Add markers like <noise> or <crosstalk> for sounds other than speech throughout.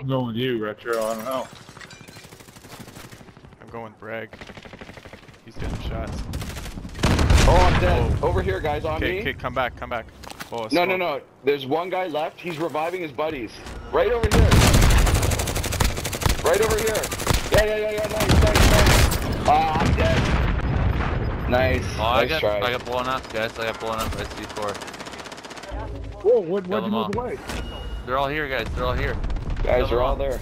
I'm going with you, Retro. I don't know. I'm going with Bragg. He's getting shots. Oh, I'm dead. Over here, guys, on Okay, me. okay, come back, come back. Oh, No, no, smoke. no. There's one guy left. He's reviving his buddies. Right over here. Right over here. Yeah, yeah, yeah, yeah. Nice, nice, nice. Ah, I'm dead. Nice. Oh, I nice got, try. I got blown up, guys. I got blown up by C4. Whoa, what, Kill why'd you them move all. away? They're all here, guys. They're all here. Guys Kill are all there.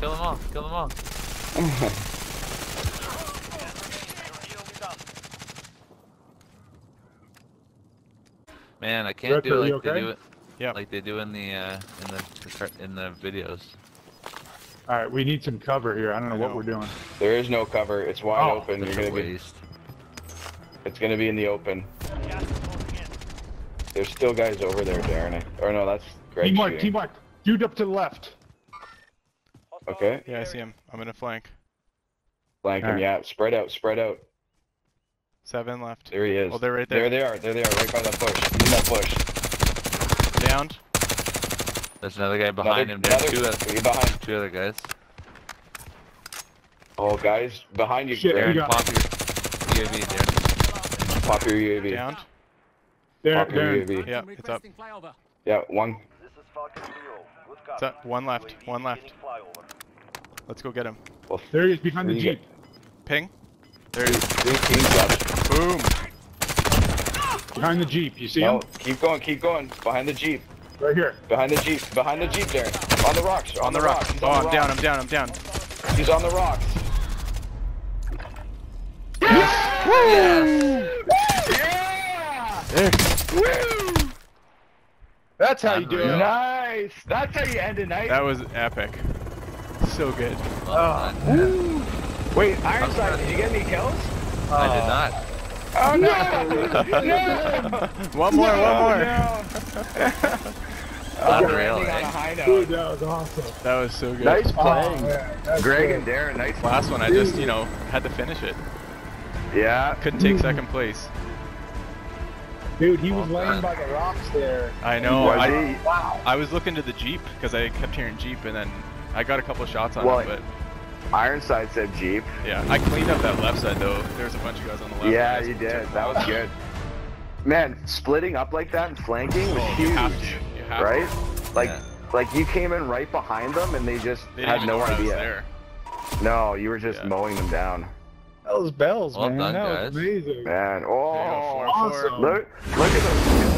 Kill them all. Kill them all. <laughs> Man, I can't Retro, do it you like they do it. Yeah. Like they do in the uh, in the, the in the videos. All right, we need some cover here. I don't know I what know. we're doing. There is no cover. It's wide Oh, open. You're gonna a be. It's gonna be in the open. There's still guys over there, Darrin. Or no, that's Greg. Team white, shooting. team white. Dude up to the left. Okay. Yeah, I see him. I'm gonna flank. Flank him. Alright. Yeah. Spread out. Spread out. Seven left. There he is. Oh, they're right There there. they are. There they are. Right by that bush. In that bush. Downed. There's another guy behind Another- him. There's two, another- oth- you behind. two other guys. Oh, guys, behind you, Shit, Greg. we got- Pop your UAV there. Pop your UAV. Downed. There, Pop your there. UAV. Yeah, it's up. Yeah, one. It's up. One left. One left. Let's go get him. Well, There he is behind the three- jeep. Ping. There Three, he is. three teams left. Boom. Behind the jeep. You see No, him? Oh, keep going, keep going. Behind the jeep. Right here. Behind the jeep. Behind the jeep there. On the rocks. On, On the rocks. He's Oh, on I'm the down. I'm down. I'm down. He's on the rocks. Yeah! There. Woo! That's how you do it. Nice. That's how you end a night. That was epic. So good. Well Oh. Wait, Ironside, did you get any kills? I did not. Oh no! no! <laughs> One more. One more. No. Unreal, Ending on a eh? high note. Dude, that was awesome. That was so good. Nice Oh, playing. man, that's Greg good. and Darrin, nice. Last one, I just you know had to finish it. Yeah. Couldn't take second place. Dude, he was Well laying done. by the rocks there. I know. Was I. Wow. I was looking to the jeep because I kept hearing jeep, and then I got a couple shots on Well, him. But Ironside said Jeep. yeah, I cleaned up that left side though. There was a bunch of guys on the left. Yeah, you did. them That was good. Man, splitting up like that and flanking was Oh, huge, you have to. You have right? to. Like, Yeah. like you came in right behind them and they just They had no know I was idea. there. No, you were just Yeah. mowing them down. That was bells, Well man. done, that guys. was amazing. Man, There you go, oh, four, awesome. look, look at those